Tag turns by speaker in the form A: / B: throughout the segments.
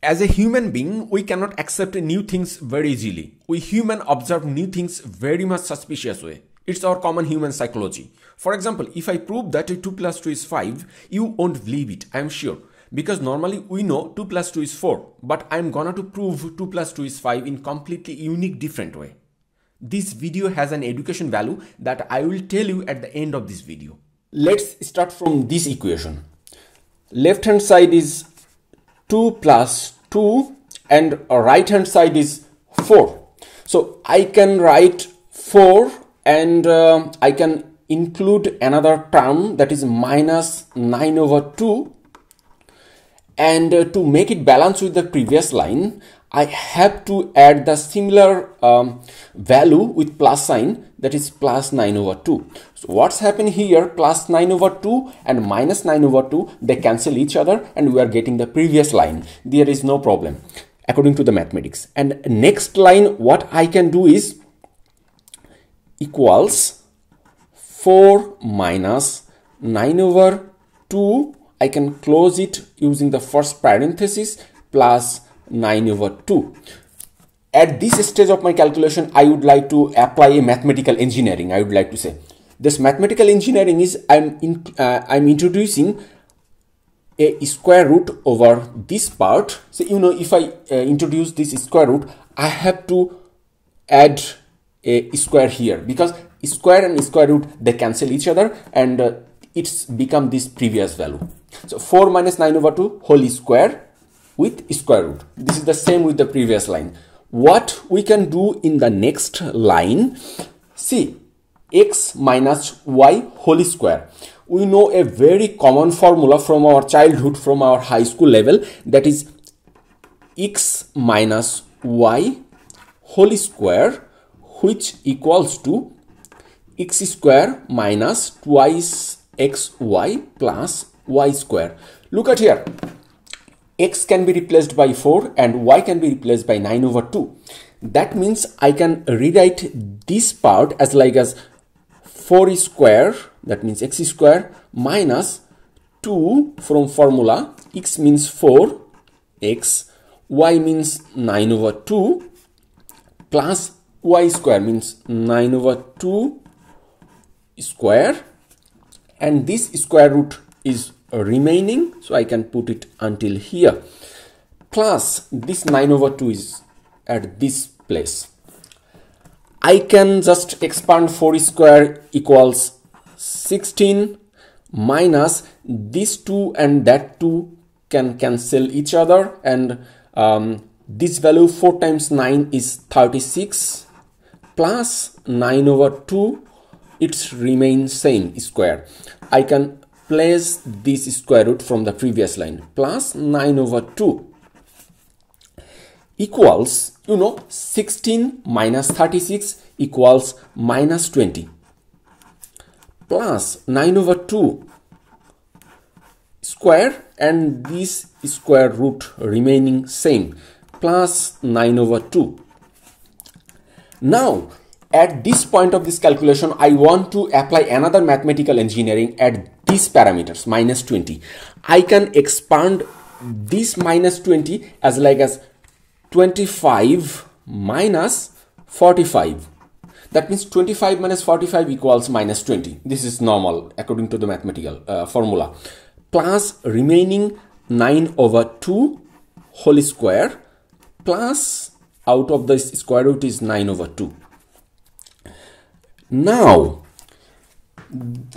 A: As a human being, we cannot accept new things very easily. We human observe new things very much suspicious way. It's our common human psychology. For example, if I prove that 2 plus 2 is 5, you won't believe it, I am sure. Because normally we know 2 plus 2 is 4, but I am gonna to prove 2 plus 2 is 5 in completely unique different way. This video has an education value that I will tell you at the end of this video. Let's start from this equation. Left hand side is 2 plus 2 and right hand side is 4. So I can write 4 and uh, I can include another term that is minus 9 over 2 and uh, to make it balance with the previous line I have to add the similar um, value with plus sign that is plus 9 over 2. So what's happened here plus 9 over 2 and minus 9 over 2 they cancel each other and we are getting the previous line. There is no problem according to the mathematics. And next line what I can do is equals 4 minus 9 over 2 I can close it using the first parenthesis plus 9 over 2. At this stage of my calculation, I would like to apply a mathematical engineering. I would like to say this mathematical engineering is I'm in, uh, I'm introducing a square root over this part. So you know if I uh, introduce this square root, I have to add a square here because square and square root they cancel each other and uh, it's become this previous value. So 4 minus 9 over 2 whole square with square root. This is the same with the previous line. What we can do in the next line, see x minus y whole square. We know a very common formula from our childhood, from our high school level that is x minus y whole square which equals to x square minus twice xy plus y square. Look at here x can be replaced by 4 and y can be replaced by 9 over 2. That means I can rewrite this part as like as 4 square that means x square minus 2 from formula. X means 4 x. Y means 9 over 2 plus y square means 9 over 2 square. And this square root is remaining so I can put it until here. Plus this 9 over 2 is at this place. I can just expand 4 square equals 16 minus this 2 and that 2 can cancel each other. And um, this value 4 times 9 is 36 plus 9 over 2 it remains same square. I can place this square root from the previous line. Plus 9 over 2 equals you know 16 minus 36 equals minus 20 plus 9 over 2 square and this square root remaining same. Plus 9 over 2 now at this point of this calculation I want to apply another mathematical engineering at these parameters minus 20 I can expand this minus 20 as like as 25 minus 45 that means 25 minus 45 equals minus 20 this is normal according to the mathematical uh, formula. Plus remaining 9 over 2 whole square plus out of the square root is 9 over 2 now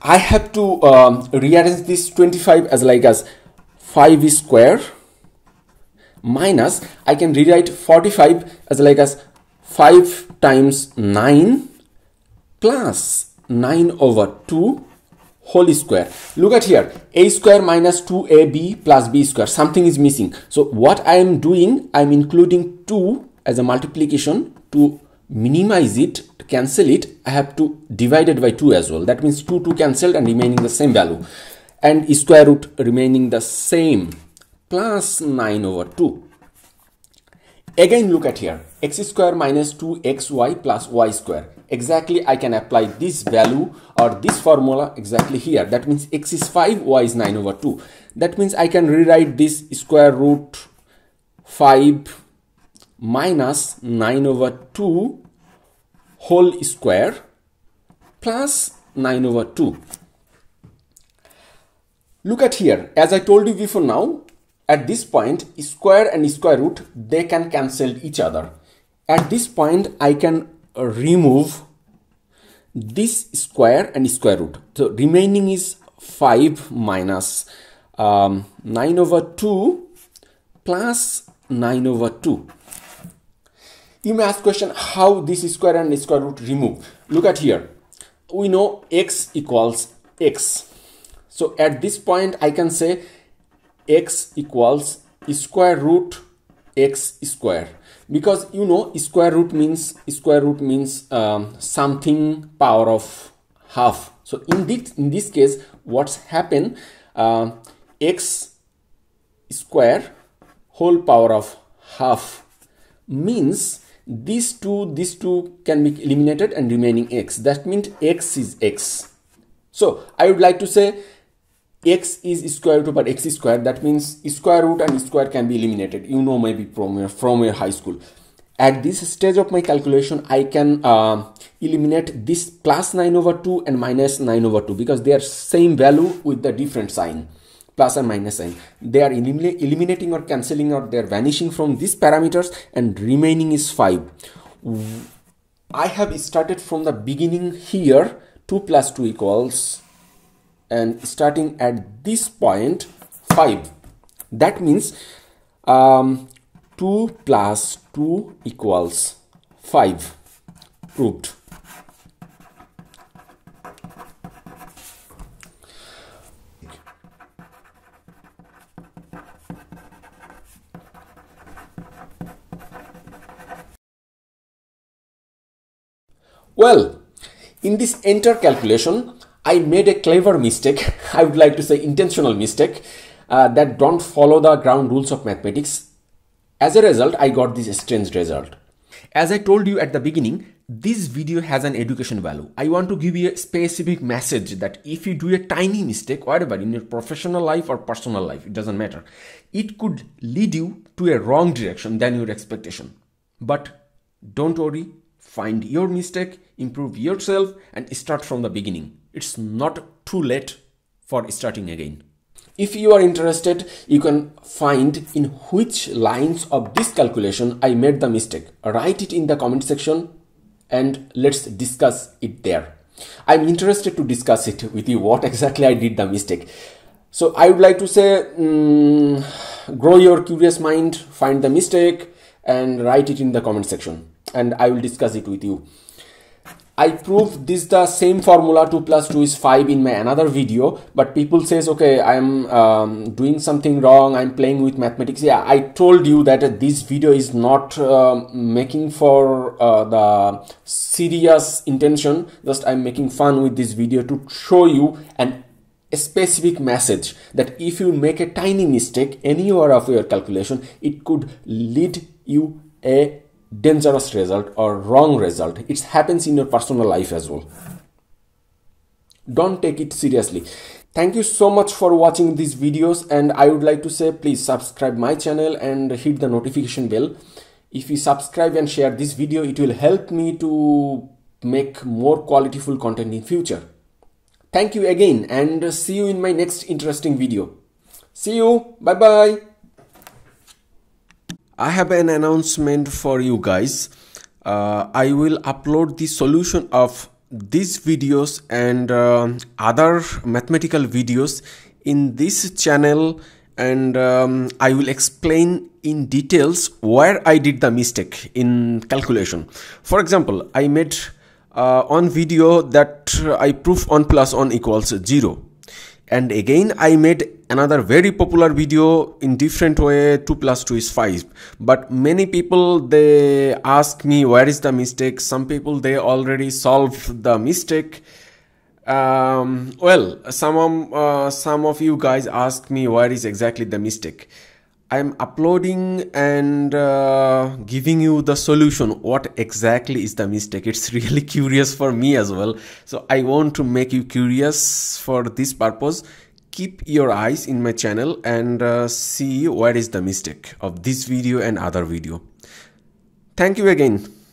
A: I have to um, rearrange this 25 as like as 5 square minus I can rewrite 45 as like as 5 times 9 plus 9 over 2 whole square. Look at here a square minus 2ab plus b square something is missing. So what I am doing I am including 2 as a multiplication to minimize it cancel it I have to divide it by 2 as well. That means 2 2 cancelled and remaining the same value. And square root remaining the same. Plus 9 over 2 again look at here. X square minus 2xy plus y square. Exactly I can apply this value or this formula exactly here. That means x is 5 y is 9 over 2 that means I can rewrite this square root 5 minus 9 over 2 whole square plus 9 over 2. Look at here, as I told you before now, at this point, square and square root, they can cancel each other. At this point, I can remove this square and square root. So remaining is 5 minus, um, 9 over 2 plus 9 over 2. You may ask question how this square and square root remove. Look at here. We know x equals x. So at this point I can say x equals square root x square because you know square root means square root means um, something power of half so in this in this case what's happened uh, x square whole power of half means these two these two can be eliminated and remaining x. That means x is x. So i would like to say x is square root over x square. That means square root and square can be eliminated. You know maybe from your from your high school. At this stage of my calculation i can uh, eliminate this plus 9 over 2 and minus 9 over 2 because they are same value with the different sign plus and minus sign. They are elimina eliminating or cancelling or they are vanishing from these parameters and remaining is 5 i have started from the beginning here 2 plus 2 equals and starting at this point 5 that means um, 2 plus 2 equals 5 proved Well, in this enter calculation, I made a clever mistake. I would like to say intentional mistake uh, that don't follow the ground rules of mathematics. As a result, I got this strange result. As I told you at the beginning, this video has an education value. I want to give you a specific message that if you do a tiny mistake, whatever, in your professional life or personal life, it doesn't matter. It could lead you to a wrong direction than your expectation. But don't worry, find your mistake, improve yourself, and start from the beginning it's not too late for starting again. If you are interested, you can find in which lines of this calculation I made the mistake. Write it in the comment section and let's discuss it there. I'm interested to discuss it with you what exactly I did the mistake. So I would like to say um, grow your curious mind, find the mistake and write it in the comment section and I will discuss it with you. I proved this the same formula 2 plus 2 is 5 in my another video but people says okay I'm um, doing something wrong I'm playing with mathematics yeah I told you that uh, this video is not uh, making for uh, the serious intention just I'm making fun with this video to show you an a specific message that if you make a tiny mistake anywhere of your calculation it could lead you a dangerous result or wrong result. It happens in your personal life as well. Don't take it seriously. Thank you so much for watching these videos and i would like to say please subscribe my channel and hit the notification bell. If you subscribe and share this video it will help me to make more qualityful content in future. Thank you again and see you in my next interesting video. See you. Bye bye I have an announcement for you guys. Uh, I will upload the solution of these videos and uh, other mathematical videos in this channel and um, I will explain in details where I did the mistake in calculation. For example, I made uh, on video that I prove 1 plus 1 equals 0 and again i made another very popular video in different way 2 plus 2 is 5 but many people they ask me where is the mistake some people they already solved the mistake um, well some of uh, some of you guys asked me where is exactly the mistake I'm uploading and uh, giving you the solution. What exactly is the mistake? It's really curious for me as well. So I want to make you curious for this purpose.
B: Keep your eyes in my channel and uh, see where is the mistake of this video and other video. Thank you again